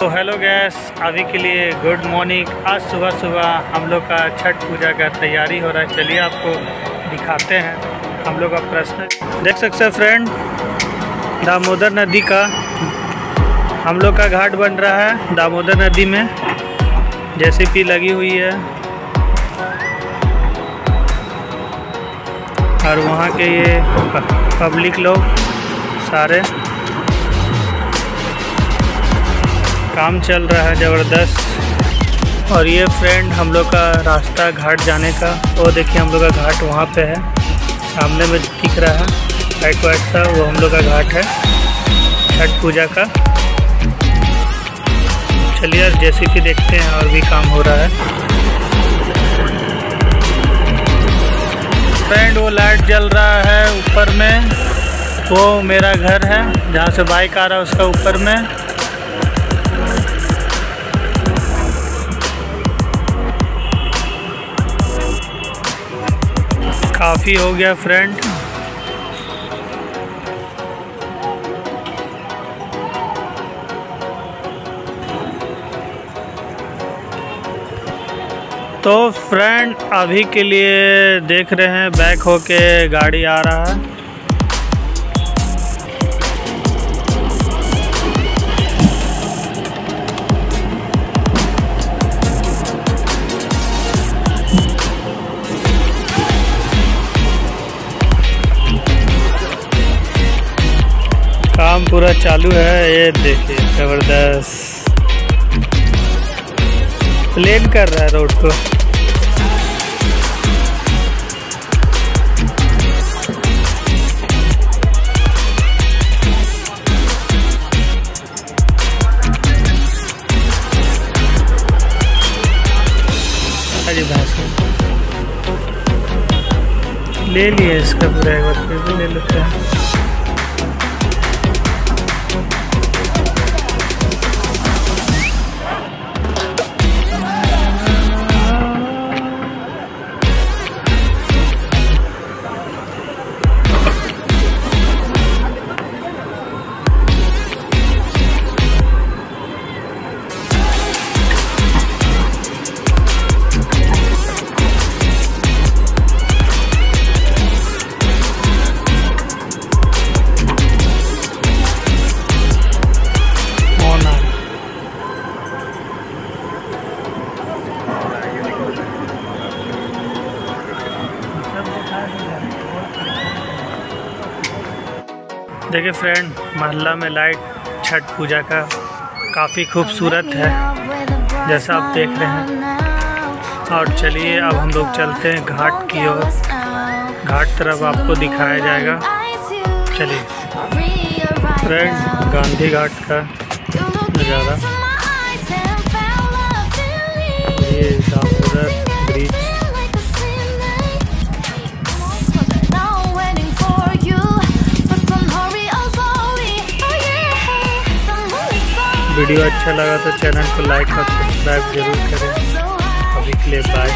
तो hello guys अभी के लिए गुड मॉर्निंग आज सुबह सुबह हम लोग का छठ पूजा का तैयारी हो रहा है। चलिए आपको दिखाते हैं। हम लोग का प्रश्न देख सकते हैं फ्रेंड दामोदर नदी का हम लोग का घाट बन रहा है दामोदर नदी में। जैसे पी लगी हुई है। और वहाँ के ये पब्लिक लोग सारे। काम चल रहा है ज़बरदस्त। और ये फ्रेंड हम लोग का रास्ता घाट जाने का। वो देखिए, हम लोग का घाट वहाँ पे है। सामने में दिख रहा है। वाइट वाइट सा, वो हम लोग का घाट है। छठ पूजा का। चलिए, आज जैसे कि देखते हैं और भी काम हो रहा है। फ्रेंड वो लाइट जल रहा है ऊपर में। वो मेरा घर है, जहाँ से बाइक आ रहा है उसका ऊपर में। काफ़ी हो गया फ्रेंड तो फ्रेंड अभी के लिए देख रहे हैं बैक होके गाड़ी आ रहा है। काम पूरा चालू है, ये देखिए, ज़बरदस्त। प्लेन कर रहा है रोड को। ले लिए इसका पूरा एक बार, फिर भी ले लेते हैं। देखिए फ्रेंड मोहल्ला में लाइट छठ पूजा का काफ़ी खूबसूरत है, जैसा आप देख रहे हैं। और चलिए, अब हम लोग चलते हैं घाट की ओर। घाट तरफ़ आपको दिखाया जाएगा। चलिए। फ्रेंड गांधी घाट का वीडियो अच्छा लगा तो चैनल को लाइक और सब्सक्राइब ज़रूर करें। अभी के लिए बाय